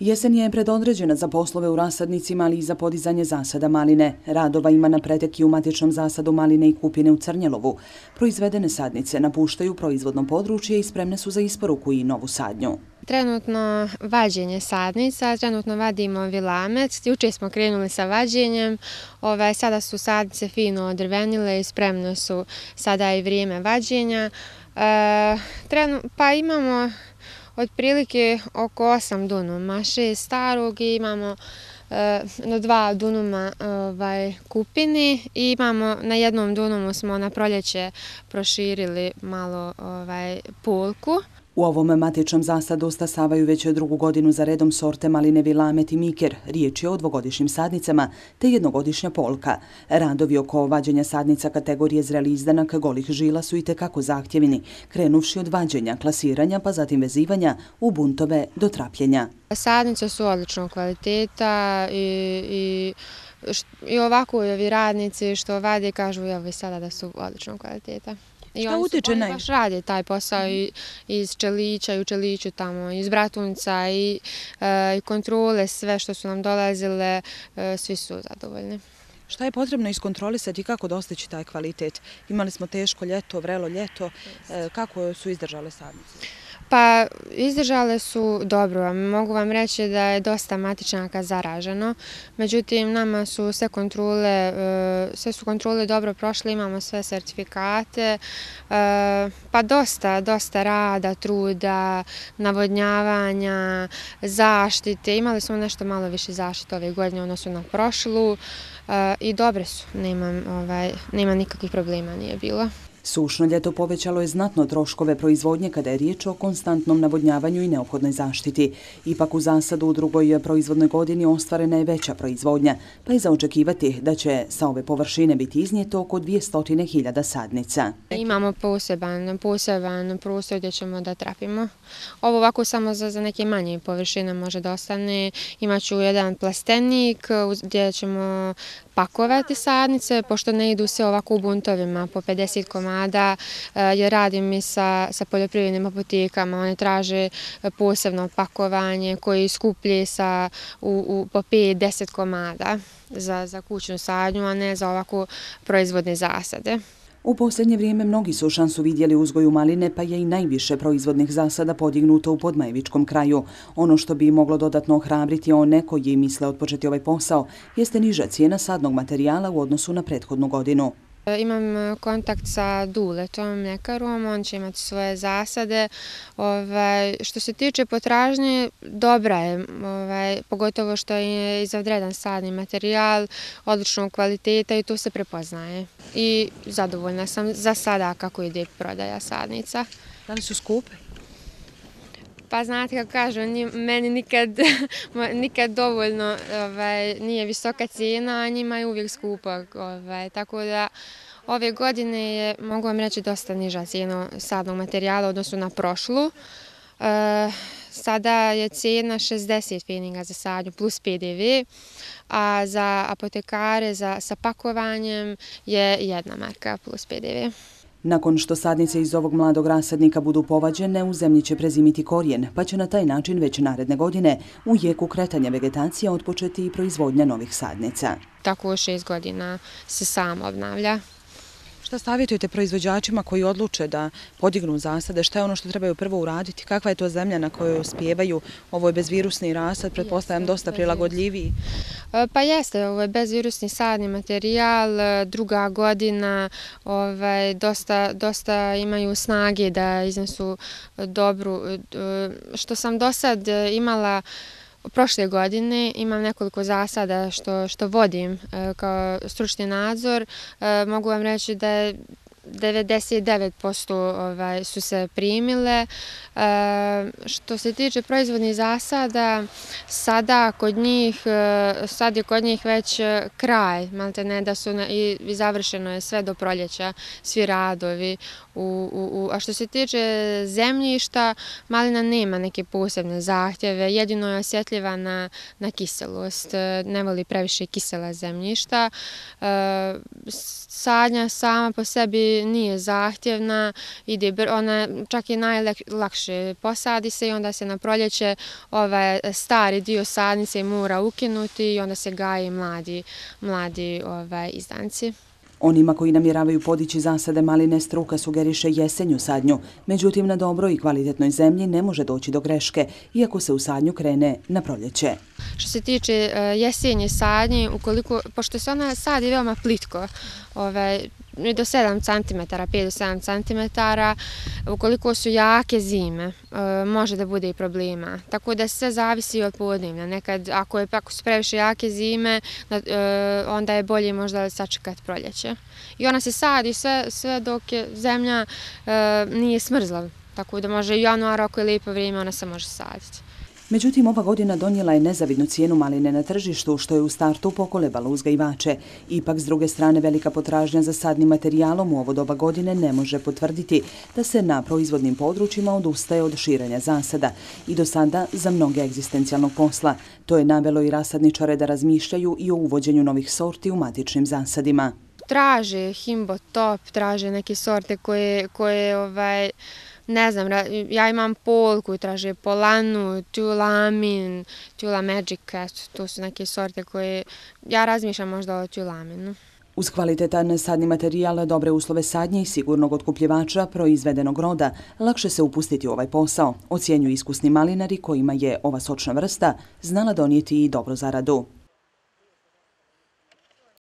Jesen je predodređena za poslove u rasadnicima, ali i za podizanje zasada maline. Radova ima na pretek i u matičnom zasadu maline i kupine u Crnjelovu. Proizvedene sadnice napuštaju proizvodno područje i spremne su za isporuku i novu sadnju. Trenutno vađenje sadnica, trenutno vadimo vilamec. Juče smo krenuli sa vađenjem. Ove, sada su sadnice fino odrvenile i spremne su sada i vrijeme vađenja. E, trenu, pa imamo otprilike oko 8 dunuma, 6 starog i imamo eh, na dva dunuma ovaj, kupini i imamo na jednom dunumu smo na proljeće proširili malo ovaj, polku. U ovom matičnom zasadu stasavaju već drugu godinu za redom sorte maline Vilamet i Miker. Riječ je o dvogodišnjim sadnicama te jednogodišnja polka. Radovi oko vađenja sadnica kategorije zreli izdanak golih žila su i tekako zahtjevini, krenuvši od vađenja, klasiranja pa zatim vezivanja u buntove do trapljenja. Sadnice su odličnog kvaliteta i, i I ovako ovi radnici što vade kažu evo sada da su odličnog kvaliteta. I Šta utiče naj? Baš radi taj posao i iz Čelića i u Čeliću tamo, iz Bratunca i, e, i kontrole, sve što su nam dolazile, e, svi su zadovoljni. Šta je potrebno iskontrolisati i kako dostići taj kvalitet? Imali smo teško ljeto, vrelo ljeto, e, kako su izdržale sadnice? Pa izdržale su dobro, mogu vam reći da je dosta matičnjaka zaraženo, međutim nama su sve kontrole, e, sve su kontrole dobro prošle, imamo sve certifikate, e, pa dosta, dosta rada, truda, navodnjavanja, zaštite, imali smo nešto malo više zaštite ove godine, odnosno na prošlu i dobre su, nema, ovaj, nema nikakvih problema nije bilo. Sušno ljeto povećalo je znatno troškove proizvodnje kada je riječ o konstantnom navodnjavanju i neophodnoj zaštiti. Ipak u zasadu u drugoj proizvodnoj godini ostvarena je veća proizvodnja, pa je za očekivati da će sa ove površine biti iznijeto oko 200.000 sadnica. Imamo poseban, poseban prostor gdje ćemo da trapimo. Ovo ovako samo za, za neke manje površine može da ostane. Imaću jedan plastenik gdje ćemo pakovati sadnice, pošto ne idu se ovako u buntovima po 50 komada, eh, jer radim i sa, sa poljoprivrednim apotekama, one traže eh, posebno pakovanje koji skuplje sa, u, u, po 5-10 komada za, za kućnu sadnju, a ne za ovako proizvodne zasade. U posljednje vrijeme mnogi su šansu vidjeli uzgoju maline, pa je i najviše proizvodnih zasada podignuto u Podmajevičkom kraju. Ono što bi moglo dodatno ohrabriti one koji misle odpočeti ovaj posao jeste niža cijena sadnog materijala u odnosu na prethodnu godinu. E, imam e, kontakt sa Duletom, mljekarom, on će imati svoje zasade. Ovaj, što se tiče potražnje, dobra je, ovaj, pogotovo što je izavredan sadni materijal, odličnog kvaliteta i to se prepoznaje. I zadovoljna sam za sada kako ide prodaja sadnica. Da li su skupe? Pa znate kako kažu, meni nikad, nikad dovoljno ovaj, nije visoka cijena, a njima je uvijek skupa. Ovaj, tako da ove godine je, mogu vam reći, dosta niža cijena sadnog materijala odnosu na prošlu. E, sada je cijena 60 feninga za sadnju plus PDV, a za apotekare za, sa pakovanjem je jedna marka plus PDV. Nakon što sadnice iz ovog mladog rasadnika budu povađene, u zemlji će prezimiti korijen, pa će na taj način već naredne godine u jeku kretanja vegetacije odpočeti i proizvodnja novih sadnica. Tako šest godina se sam obnavlja. Šta savjetujete proizvođačima koji odluče da podignu zasade? Šta je ono što trebaju prvo uraditi? Kakva je to zemlja na kojoj uspijevaju? Ovo je bezvirusni rasad, pretpostavljam dosta prilagodljiviji. E, pa jeste, ovo je bezvirusni sadni materijal, e, druga godina, ovaj, dosta, dosta imaju snage da iznesu dobru. E, što sam do sad imala prošle godine imam nekoliko zasada što, što vodim e, kao stručni nadzor. E, mogu vam reći da je 99% ovaj, su se primile. E, što se tiče proizvodnih zasada, sada kod njih, e, sad je kod njih već e, kraj, malte ne da su na, i, i završeno je sve do proljeća, svi radovi. U, u, u, a što se tiče zemljišta, malina nema neke posebne zahtjeve, jedino je osjetljiva na, na kiselost, e, ne voli previše kisela zemljišta. E, sadnja sama po sebi nije zahtjevna, ide, ona čak i najlakše posadi se i onda se na proljeće ovaj stari dio sadnice mora ukinuti i onda se gaje mladi, mladi ovaj, izdanci. Onima koji namjeravaju podići zasade maline struka sugeriše jesenju sadnju, međutim na dobroj i kvalitetnoj zemlji ne može doći do greške, iako se u sadnju krene na proljeće. Što se tiče e, jesenje sadnje, ukoliko, pošto se ona sadi veoma plitko, ovaj, do 7 cm, 5 do 7 cm, ukoliko su jake zime, e, može da bude i problema. Tako da sve zavisi od podnevna. Nekad, ako je ako su previše jake zime, e, onda je bolje možda sačekati proljeće. I ona se sadi sve, sve dok je zemlja nije smrzla. Tako da može i januar, ako je lijepo vrijeme, ona se može saditi. Međutim, ova godina donijela je nezavidnu cijenu maline na tržištu, što je u startu pokolebalo uzgajivače. Ipak, s druge strane, velika potražnja za sadnim materijalom u ovo doba godine ne može potvrditi da se na proizvodnim područjima odustaje od širenja zasada i do sada za mnoge egzistencijalnog posla. To je navelo i rasadničare da razmišljaju i o uvođenju novih sorti u matičnim zasadima. Traže himbo top, traže neke sorte koje, koje ovaj, ne znam, ja imam pol koji traže polanu, tulamin, tula magic, to su neke sorte koje, ja razmišljam možda o tulaminu. Uz kvalitetan sadni materijal, dobre uslove sadnje i sigurnog otkupljivača proizvedenog roda, lakše se upustiti u ovaj posao, ocijenju iskusni malinari kojima je ova sočna vrsta znala donijeti i dobro zaradu.